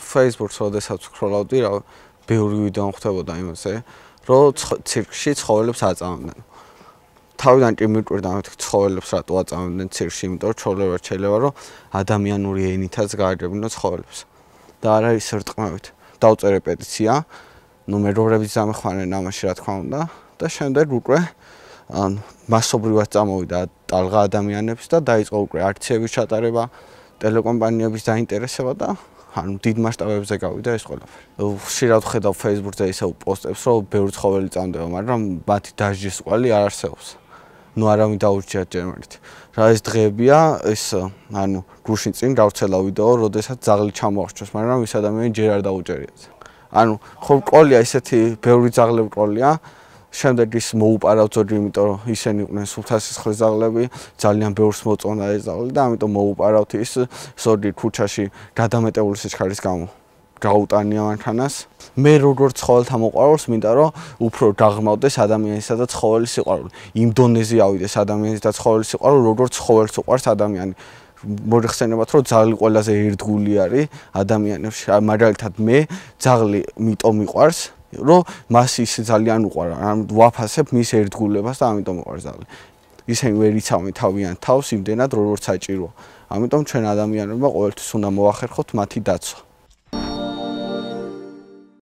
Facebook-ს როდესაც ვკროლავდი, რა ბევრი ვიდეო ხვდებოდა იმაზე, რომ ცირკში ცხოველებს აწამებდნენ. თავიდან კი მიკვირდა მეთქი ცხოველებს რატო აწამებდნენ ცირკში, იმიტომ რომ ჩოლებად შეიძლება რომ ადამიანური ენითაც გააგებინო ცხოველებს. და არა ის რტყმებით. დავწერე პეტიცია, ნუ მე როგორებიც ამეხვანენ ამაში რა თქმა უნდა და შემდეგ უკვე ან მასობრივად წამოვიდა ტალღა ადამიანებს და დაიწყო უკვე აქციების ჩატარება, ტელეკომპანიების დაინტერესება და ანუ დიდ მასშტაბებზე გავიდა ეს ყველაფერი. ხშირად ხედავ Facebook-ზე ისევ პოსტებს, რომ ბევრი ცხოველი წამდება, მაგრამ მათი დაჟის ყვალი არ არსებობს. ნუ არავინ დაურჩიათ ჯერმერით. რა ეს დღეებია, ეს ანუ გუშინ წინ გავცელა ვიდეო, როდესაც ზაღლი ჩამოახჩოს, მაგრამ ის ადამიანი ჯერ არ დაუჭერიათ. ანუ ხო ყოლია ესეთი ბევრი ზაღლები ყოლია. შემდეგ ის მოუპარავწოდი, იმიტომ რომ ისინი იყვნენ სულთასის ხრზაღლები, ძალიან ბევრს მოწონა ეს ზაღლი და ამიტომ მოუპარავთ ის სოდი ქუჩაში გადამეტებული სიჩქარის გამო. გაუტანია მანქანას. მე როგორც ცხოველთა მოყვარულს მინდა რომ უფრო გაღრმავდეს ადამიანისა და ცხოველის სიყვარული. იმ დონეზე ავიდეს ადამიანის და ცხოველის სიყვარული, როგორც ცხოველს უყვარს ადამიანი. მოიხსენებათ რომ ძაღლი ყველაზე ერთგული არის ადამიანებში. მაგალითად მე ძაღლი მიტომ მიყვარს რომ მას ის ძალიან უყვარა. ამ ვაფასებ მის ერთგულებას და ამიტომ მიყვარს ძაღლი. ისინი ვერ იცავენ თავიანთ თავს იმდენად როგორც საჭიროა. ამიტომ ჩვენ ადამიანებმა ყოველთვის უნდა მოახერხოთ მათი დაცვა.